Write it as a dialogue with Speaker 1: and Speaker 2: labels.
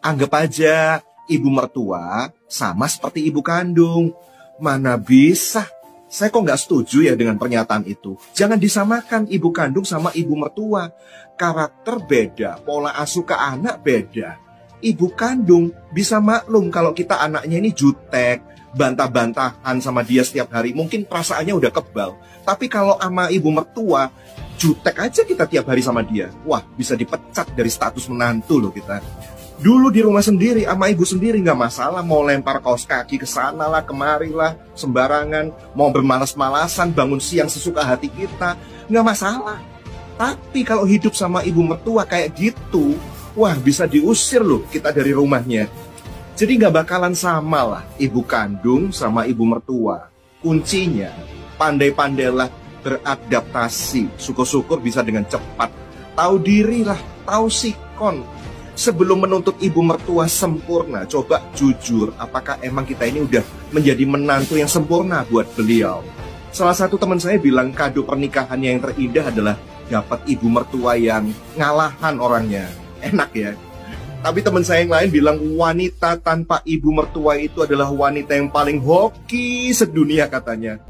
Speaker 1: Anggap aja ibu mertua sama seperti ibu kandung. Mana bisa? Saya kok nggak setuju ya dengan pernyataan itu. Jangan disamakan ibu kandung sama ibu mertua. Karakter beda, pola asuh ke anak beda. Ibu kandung bisa maklum kalau kita anaknya ini jutek, bantah-bantahan sama dia setiap hari. Mungkin perasaannya udah kebal. Tapi kalau sama ibu mertua, jutek aja kita tiap hari sama dia. Wah, bisa dipecat dari status menantu loh kita. Dulu di rumah sendiri, sama ibu sendiri nggak masalah mau lempar kaos kaki ke sana lah, kemari lah, sembarangan, mau bermalas-malasan, bangun siang sesuka hati kita, nggak masalah. Tapi kalau hidup sama ibu mertua kayak gitu, wah bisa diusir loh kita dari rumahnya. Jadi nggak bakalan sama lah ibu kandung sama ibu mertua. Kuncinya pandai-pandailah beradaptasi. Syukur-syukur bisa dengan cepat. Tahu diri lah, tahu sikon, sebelum menuntut ibu mertua sempurna, coba jujur, apakah emang kita ini udah menjadi menantu yang sempurna buat beliau? Salah satu teman saya bilang kado pernikahannya yang terindah adalah dapat ibu mertua yang ngalahan orangnya. Enak ya. Tapi teman saya yang lain bilang wanita tanpa ibu mertua itu adalah wanita yang paling hoki sedunia katanya.